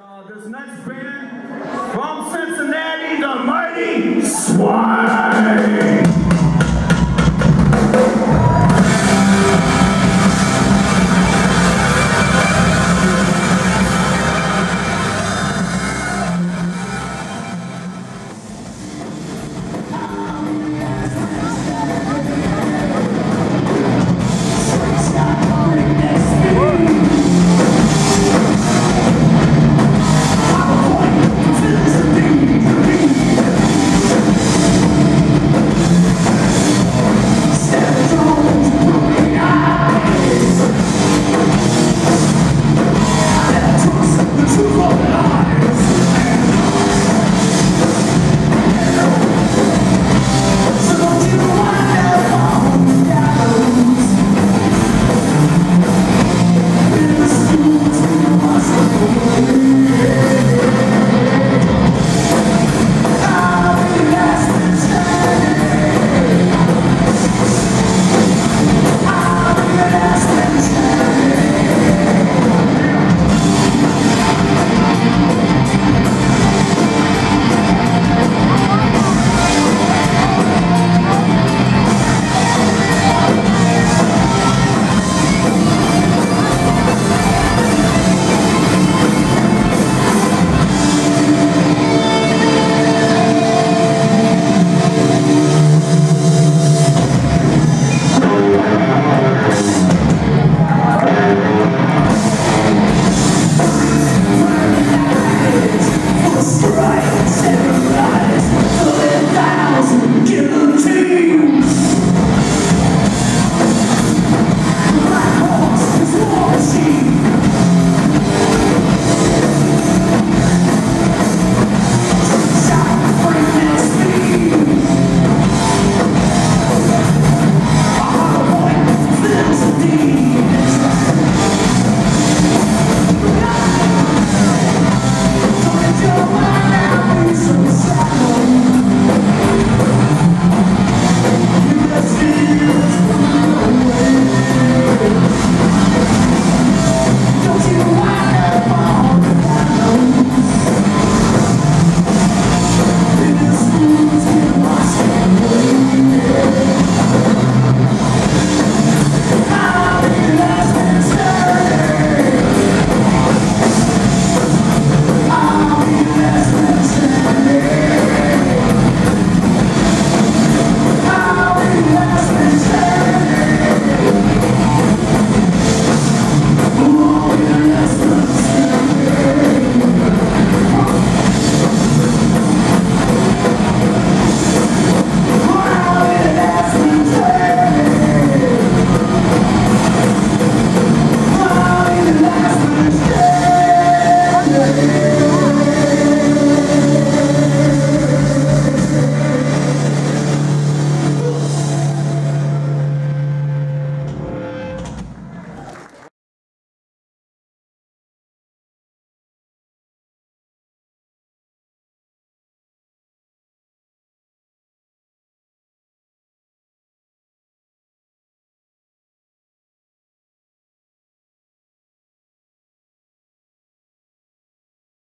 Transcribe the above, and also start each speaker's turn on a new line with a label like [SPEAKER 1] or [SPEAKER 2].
[SPEAKER 1] Uh, this next band from Cincinnati, the Mighty Swine.